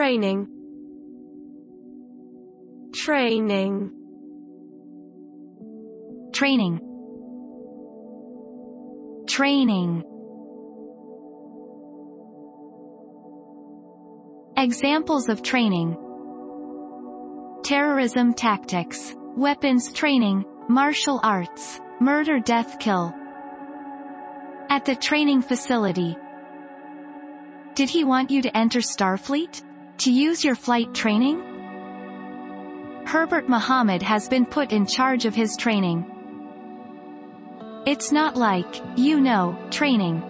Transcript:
training. Training. Training. Training. Examples of training. Terrorism tactics. Weapons training. Martial arts. Murder death kill. At the training facility. Did he want you to enter Starfleet? To use your flight training? Herbert Muhammad has been put in charge of his training. It's not like, you know, training.